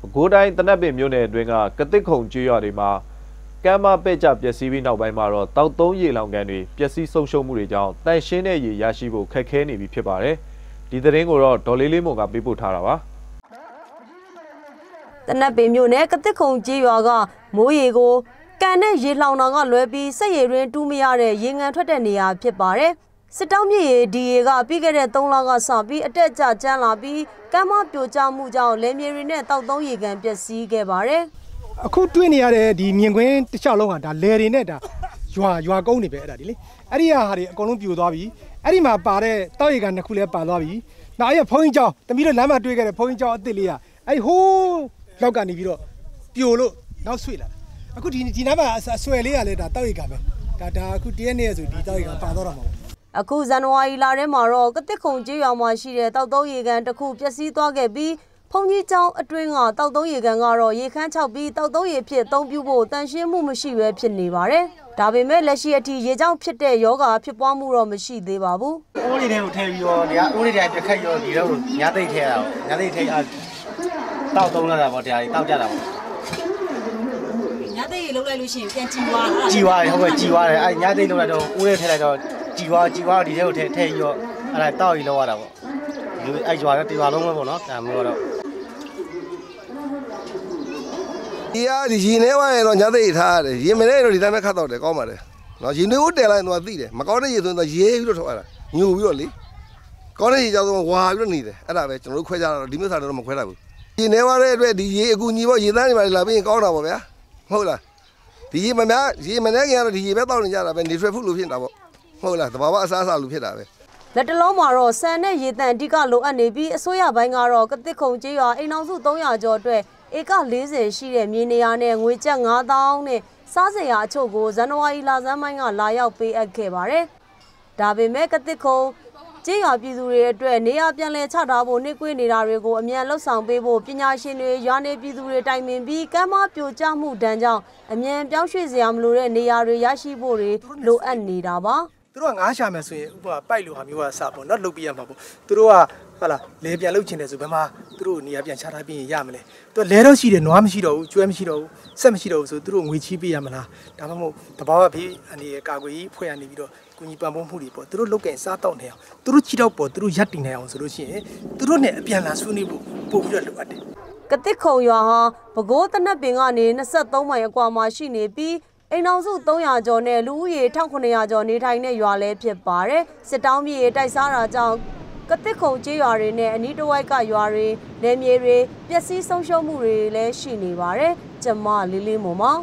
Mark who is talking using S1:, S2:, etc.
S1: ပဲခူးတိုင်းတနက်ပင်မြို့နယ်အတွင်းကကတစ်ခုံကျွရွာတွေမှာကမ်းမပဲ့ကြပျက်စီးပြီးနောက်ပိုင်းမှာတော့တောက်သုံးရေလောင်ကန်တွေပျက်စီးဆုံးရှုံးမှုတွေကြောင့်တန်ရှင်းတဲ့ရေရရှိဖို့ခက်ခဲနေပြီဖြစ်ပါတယ်ဒီသတင်းကိုတော့ဒေါ်လေးလေးမုံကပေးပို့ထားတာပါ
S2: တနက်ပင်မြို့နယ်ကတစ်ခုံကြီးရွာကမိုးရေကိုကန်နဲ့ရေလောင်တာကလွဲပြီးစက်ရည်ရင်းတူးမရတဲ့ရေငန်ထွက်တဲ့နေရာဖြစ်ပါတယ် စစ်တောင်းမြေရေဒီရေကပြီးခဲ့တဲ့3လကစပြီးအတက်အကျကျန်းလာပြီးကမ်းမပြိုကျမှုကြောင့်လယ်မြေတွေနဲ့တောက်သုံးရေကန်ပျက်စီးခဲ့ပါတယ်
S3: အခုတွေ့နေရတဲ့ဒီမြင်ကွင်းတစ်လျှောက်လုံးဟာဒါလယ်တွေနဲ့ဒါရွာရွာကုန်းတွေပဲအဲ့ဒါဒီလေအဲ့ဒီဟာတွေအကုန်လုံးပြိုသွားပြီအဲ့ဒီမှာပါတဲ့တောက်ရီကန်နှစ်ခုလည်းပါသွားပြီနောက်အဲ့ရဖုန်းကြီးကျောင်းတမီးတို့လမ်းမှာတွေ့ခဲ့တဲ့ဖုန်းကြီးကျောင်းအစ်စ်လေးကအဲ့ဟိုးလောက်ကနေပြီးတော့ပြိုလို့နောက်ဆွေလာတာအခုဒီဒီနားမှာအဆွဲလေးကလည်းဒါတောက်ရီကန်ပဲဒါဒါအခုတရက်နေ့ဆိုဒီတောက်ရီကန်ပါသွားတော့မှာပေါ့
S2: အခုဇန်နဝါရီလထဲမှာတော့ကတစ်ခုံကြီးရွာမှာရှိတဲ့တောက်သုံးရေကန်တစ်ခုပျက်စီးသွားခဲ့ပြီးဖုန်ကြီးကျောင်းအတွင်းကတောက်သုံးရေကန်ကတော့ရေခမ်းချောက်ပြီးတောက်သုံးရေဖြစ်အသုံးပြုဖို့တန်ရှင်းမှုမရှိဘဲဖြစ်နေပါတယ်။ဒါပေမဲ့လက်ရှိအထိရေကြောင့်ဖြစ်တဲ့ယောဂဖြစ်ပွားမှုတော့မရှိသေးပါဘူး
S4: အိုးလေးတွေကိုထည့်ပြီးတော့ဒီကအိုးလေးတွေပြက်ခတ်ရောဒီတော့ညသိမ့်ထည့်ရတာပေါ့ညသိမ့်ထည့်အာတောက်သုံးလာတာပေါ့တရားကြီးတောက်ကြတာပေါ့
S5: ညသိရေလုံးလိုက်လို့ရှိရင်ပြန်ကြည့်သွားတာ
S4: ကြည်သွားတယ်ဟုတ်ကဲ့ကြည်သွားတယ်အဲညသိမ့်လောက်လိုက်တော့အိုးလေးထည့်လိုက်တော့ ကြည်သွားကြည်သွားဒီထဲကိုထည့်ထည့်ပြီးတော့အဲ့ဒါတောက်ပြီးလောက်ရတာပေါ့ဒီအဲ့ကြွားတဲ့တရားလုံးပဲပေါ့နော်ဒါမျိုးတော့
S6: ဒီအားဒီရင်ထဲဝိုင်းတော့ညသိထားရတယ်ရင်မထဲတော့ဒီတိုင်းပဲခတ်တော့တယ်ကောင်းပါတယ်နော်ရင်တွေကိုတယ်လိုက်တော့သိတယ်မကောင်းတဲ့ရေဆိုရင်တော့ရေးပြီးတော့ထောက်ရတာညူပြီးတော့လေကောင်းတဲ့ရေကြောင့်ဝါပြီးတော့နေတယ်အဲ့ဒါပဲကျွန်တော်တို့ခွဲကြတော့ဒီမျိုးစားတော့မခွဲတတ်ဘူးရင်ထဲဝိုင်းတဲ့အတွက်ဒီရေအကူညီပေါ့ရေသားနေပါလေလာပြီးရင်ကောင်းတာပေါ့ဗျာဟုတ်လားဒီရေမများရေမနေခင်ကတော့ဒီရေပဲတောက်နေကြတာပဲ neutral food လို့ဖြစ်တာပေါ့ ဟုတ်လားတဘာဝအစားအစာလို့ဖြစ်တာပဲ။
S2: လက်တလုံးမှာတော့ဆန်နဲ့ရေတန်အဓိကလိုအပ်နေပြီးအစိုးရဘိုင်းကတော့ကတစ်ခုံကြီးရွာအိမ်အောင်စု300ကျော်အတွက်ဧက40ရှိတဲ့မြေနေရာနဲ့ငွေကျပ်9000နဲ့စားစရာအချို့ကိုဇန်နဝါရီလဆန်းပိုင်းကလာရောက်ပေးအပ်ခဲ့ပါတယ်။ဒါပေမဲ့ကတစ်ခုံကျေးရွာပြည်သူတွေအတွက်နေရာပြန်လည်ချထားဖို့နှိကွေးနေတာတွေကိုအမြန်လှုပ်ဆောင်ပေးဖို့ပညာရှင်တွေရွာနေပြည်သူတွေတိုင်ပင်ပြီးကမ်းမပြိုကျမှုဒဏ်ကြောင့်အမြန်ပြောင်းရွှေ့စရာမလိုတဲ့နေရာတွေရရှိဖို့တွေလိုအပ်နေတာပါ။
S3: သူတို့ကငားရှာမယ်ဆိုရင်ဥပမာပိုက်လိုဟာမျိုးကစပေါ့နော်လုတ်ပြရမှာပေါ့သူတို့ကဟာလာလဲပြန်လုတ်ချင်တယ်ဆိုဘယ်မှာသူတို့နေရာပြန်ချထားပြီးရင်ရမလဲသူကလဲတော့ရှိတယ်နွားမရှိတော့ဘူးကျွဲမရှိတော့ဘူးဆက်မရှိတော့ဘူးဆိုသူတို့ငွေချီးပေးရမလားဒါမှမဟုတ်တဘာဝဘေးအနေနဲ့ကာကွယ်ရေးဖွဲ့ရနေပြီးတော့ကုညီပံ့ပိုးမှုတွေပေါ့သူတို့လုတ်ကင်စားတော့နေအောင်သူတို့ချီတော့ပေါ့သူတို့ရက်တင်နေအောင်ဆိုလို့ရှိရင်သူတို့နဲ့အပြန်လာဆွေးနွေးဖို့ပို့ပြီးတော့လိုအပ်တယ်
S2: ကတစ်ခုံရွာဟာပဲခူးတနက်ပင်ကနေ23မိုင်အကွာမှာရှိနေပြီး အိမ်အောင်စု300ကျော်နဲ့လူဦးရေ1900ကျော်နေထိုင်တဲ့ရွာလည်းဖြစ်ပါတယ်စစ်တောင်းမြေတိုက်စားတာကြောင့်ကတစ်ခုံကျေးရွာတွေနဲ့အနီးတစ်ဝိုက်ကရွာတွေနေမြေတွေပျက်စီးဆုံးရှုံးမှုတွေလည်းရှိနေပါတယ်ကျမလေးလေးမုံမောင်